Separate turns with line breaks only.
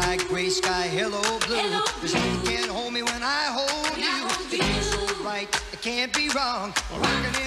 like gray sky, hello blue.
Hello,
Cause you can hold me when I hold when you.
I
hold you. so right, I can't be wrong. Rocking